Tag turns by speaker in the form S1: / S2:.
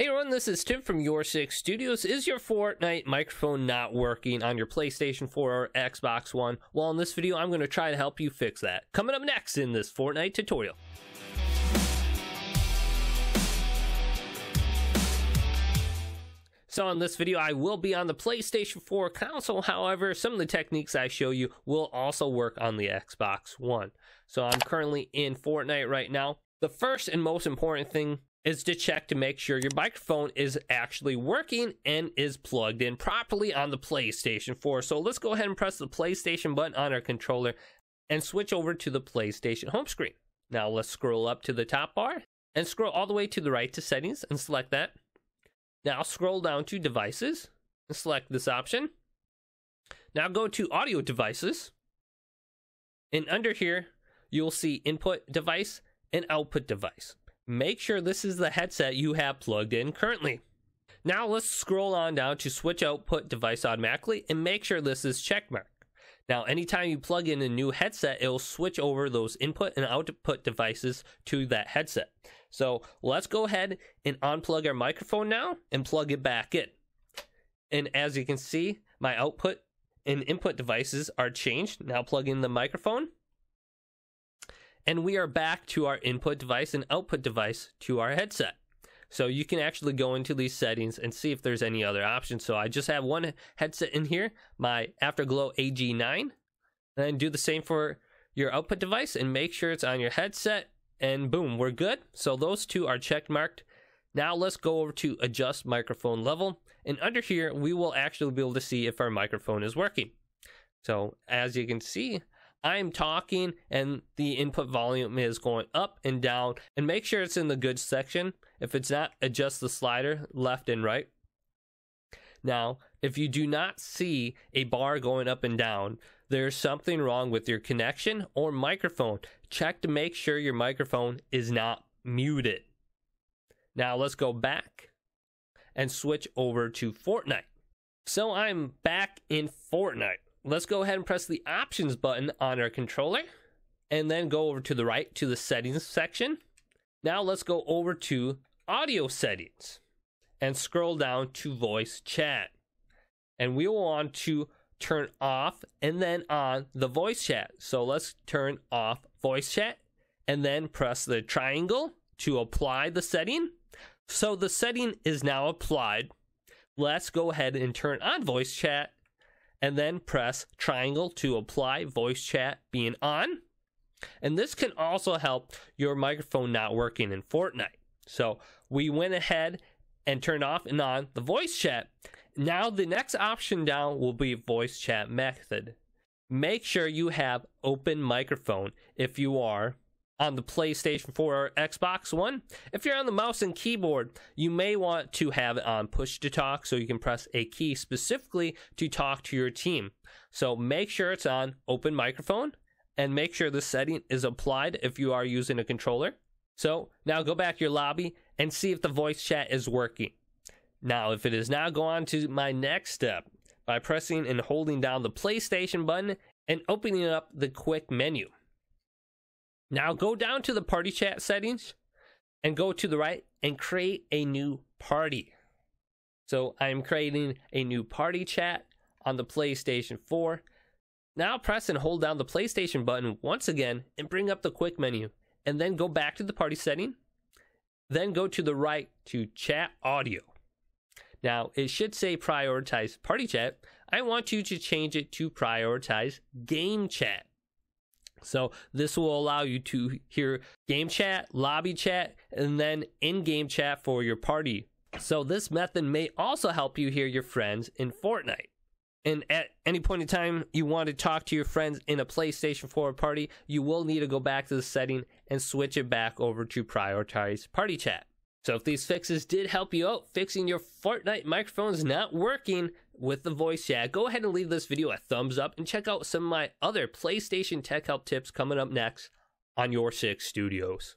S1: Hey everyone, this is Tim from Your Six Studios. Is your Fortnite microphone not working on your PlayStation 4 or Xbox One? Well, in this video, I'm going to try to help you fix that. Coming up next in this Fortnite tutorial. So in this video, I will be on the PlayStation 4 console. However, some of the techniques I show you will also work on the Xbox One. So I'm currently in Fortnite right now. The first and most important thing is to check to make sure your microphone is actually working and is plugged in properly on the PlayStation 4. So let's go ahead and press the PlayStation button on our controller and switch over to the PlayStation home screen. Now let's scroll up to the top bar and scroll all the way to the right to settings and select that. Now scroll down to devices and select this option. Now go to audio devices. And under here, you'll see input device and output device make sure this is the headset you have plugged in currently. Now let's scroll on down to switch output device automatically and make sure this is checkmark. Now, anytime you plug in a new headset, it will switch over those input and output devices to that headset. So let's go ahead and unplug our microphone now and plug it back in. And as you can see, my output and input devices are changed. Now plug in the microphone and we are back to our input device and output device to our headset. So you can actually go into these settings and see if there's any other options. So I just have one headset in here, my Afterglow AG9. And do the same for your output device and make sure it's on your headset. And boom, we're good. So those two are check marked. Now let's go over to adjust microphone level. And under here, we will actually be able to see if our microphone is working. So as you can see, I'm talking and the input volume is going up and down and make sure it's in the good section. If it's not, adjust the slider left and right. Now, if you do not see a bar going up and down, there's something wrong with your connection or microphone. Check to make sure your microphone is not muted. Now let's go back and switch over to Fortnite. So I'm back in Fortnite let's go ahead and press the options button on our controller and then go over to the right to the settings section. Now let's go over to audio settings and scroll down to voice chat. And we will want to turn off and then on the voice chat. So let's turn off voice chat and then press the triangle to apply the setting. So the setting is now applied. Let's go ahead and turn on voice chat and then press triangle to apply voice chat being on. And this can also help your microphone not working in Fortnite. So we went ahead and turned off and on the voice chat. Now the next option down will be voice chat method. Make sure you have open microphone if you are on the PlayStation 4 or Xbox One. If you're on the mouse and keyboard, you may want to have it on push to talk so you can press a key specifically to talk to your team. So make sure it's on open microphone and make sure the setting is applied if you are using a controller. So now go back to your lobby and see if the voice chat is working. Now, if it is not, go on to my next step by pressing and holding down the PlayStation button and opening up the quick menu. Now go down to the party chat settings and go to the right and create a new party. So I'm creating a new party chat on the PlayStation 4. Now press and hold down the PlayStation button once again and bring up the quick menu and then go back to the party setting. Then go to the right to chat audio. Now it should say prioritize party chat. I want you to change it to prioritize game chat. So this will allow you to hear game chat, lobby chat, and then in-game chat for your party. So this method may also help you hear your friends in Fortnite. And at any point in time you want to talk to your friends in a PlayStation 4 party, you will need to go back to the setting and switch it back over to prioritize party chat. So if these fixes did help you out fixing your Fortnite microphones not working, with the voice chat, go ahead and leave this video a thumbs up and check out some of my other PlayStation tech help tips coming up next on Your Six Studios.